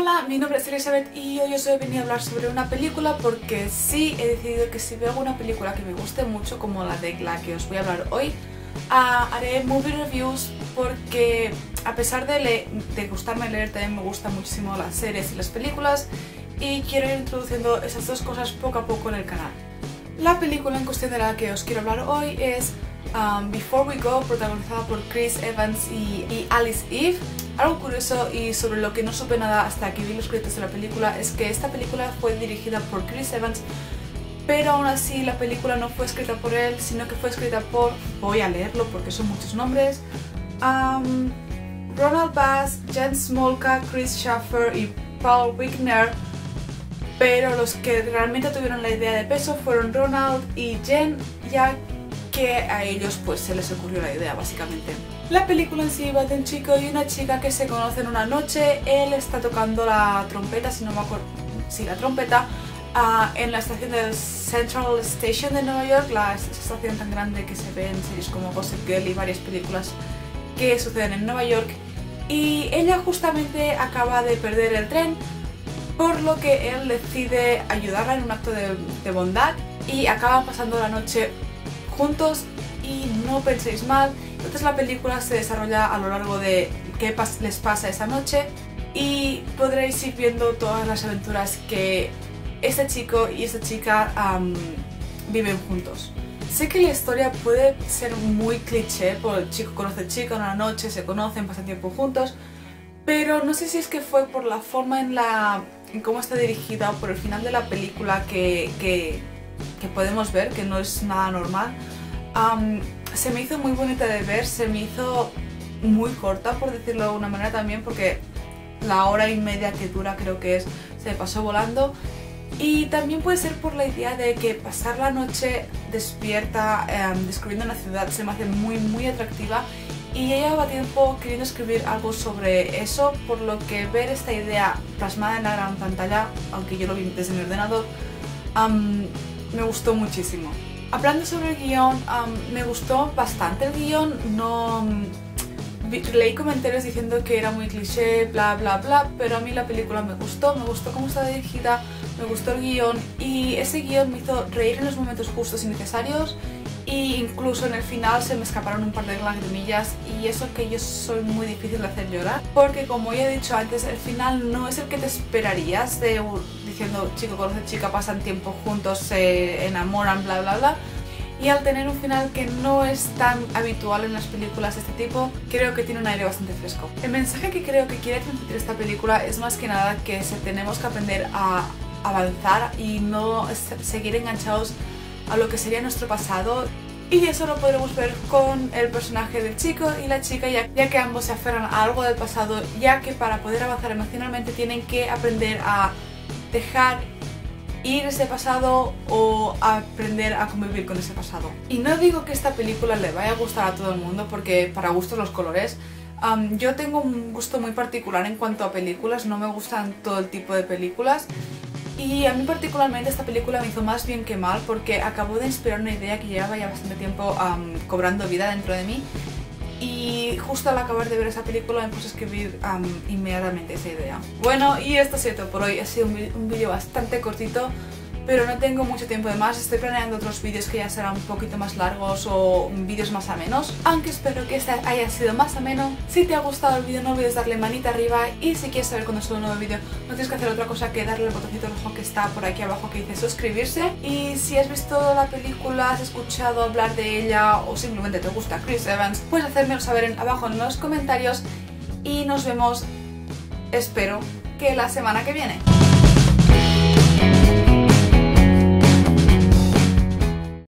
Hola, mi nombre es Elizabeth y hoy os he venido a hablar sobre una película porque sí he decidido que si veo alguna película que me guste mucho como la de la que os voy a hablar hoy uh, haré movie reviews porque a pesar de, de gustarme leer también me gustan muchísimo las series y las películas y quiero ir introduciendo esas dos cosas poco a poco en el canal. La película en cuestión de la que os quiero hablar hoy es um, Before We Go, protagonizada por Chris Evans y, y Alice Eve algo curioso y sobre lo que no supe nada hasta que vi los créditos de la película es que esta película fue dirigida por Chris Evans pero aún así la película no fue escrita por él, sino que fue escrita por, voy a leerlo porque son muchos nombres, um, Ronald Bass, Jen Smolka, Chris Schaffer y Paul Wigner, pero los que realmente tuvieron la idea de peso fueron Ronald y Jen, ya que a ellos pues se les ocurrió la idea básicamente. La película en sí va de un chico y una chica que se conocen una noche, él está tocando la trompeta, si no me acuerdo, sí, la trompeta, uh, en la estación de Central Station de Nueva York, la estación tan grande que se ve en series como Gossip Girl y varias películas que suceden en Nueva York, y ella justamente acaba de perder el tren, por lo que él decide ayudarla en un acto de, de bondad y acaban pasando la noche juntos y no penséis mal. Entonces la película se desarrolla a lo largo de qué les pasa esa noche y podréis ir viendo todas las aventuras que este chico y esta chica viven juntos. Sé que la historia puede ser muy cliché, porque el chico conoce al chico en una noche, se conocen, pasan tiempo juntos, pero no sé si es que fue por la forma en la en cómo está dirigida o por el final de la película que, que podemos ver, que no es nada normal, se me hizo muy bonita de ver, se me hizo muy corta, por decirlo de alguna manera también, porque la hora y media que dura creo que es, se pasó volando. Y también puede ser por la idea de que pasar la noche despierta, em, descubriendo una ciudad, se me hace muy muy atractiva y ella lleva tiempo queriendo escribir algo sobre eso, por lo que ver esta idea plasmada en la gran pantalla, aunque yo lo vi desde mi ordenador, me gustó muchísimo. Hablando sobre el guion, me gustó bastante el guion, no... leí comentarios diciendo que era muy cliché, bla bla bla, pero a mí la película me gustó, me gustó cómo está dirigida, me gustó el guion y ese guion me hizo reír en los momentos justos y necesarios y incluso en el final se me escaparon un par de lagrimillas y eso que yo soy muy difícil de hacer llorar porque como ya he dicho antes el final no es el que te esperarías de diciendo chico conoce chica pasan tiempo juntos se enamoran bla bla bla y al tener un final que no es tan habitual en las películas de este tipo, creo que tiene un aire bastante fresco. El mensaje que creo que quiere transmitir esta película es más que nada que tenemos que aprender a avanzar y no seguir enganchados a lo que sería nuestro pasado y eso lo podremos ver con el personaje del chico y la chica ya, que ambos se aferran a algo del pasado ya que para poder avanzar emocionalmente tienen que aprender a dejar ir ese pasado o aprender a convivir con ese pasado. Y no digo que esta película le vaya a gustar a todo el mundo porque para gustos los colores yo tengo un gusto muy particular en cuanto a películas, no me gustan todo el tipo de películas y a mí particularmente esta película me hizo más bien que mal porque acabó de inspirar una idea que llevaba ya bastante tiempo cobrando vida dentro de mí y justo al acabar de ver esa película me puse a escribir inmediatamente esa idea. Bueno, y esto es todo por hoy. Ha sido un vídeo bastante cortito pero no tengo mucho tiempo de más, estoy planeando otros vídeos que ya serán un poquito más largos o vídeos más amenos, aunque espero que este haya sido más ameno. Si te ha gustado el vídeo no olvides darle manita arriba y si quieres saber cuando subo un nuevo vídeo no tienes que hacer otra cosa que darle el botoncito rojo que está por aquí abajo que dice suscribirse y si has visto la película, has escuchado hablar de ella o simplemente te gusta Chris Evans, puedes hacérmelo saber abajo en los comentarios y nos vemos, espero, que la semana que viene.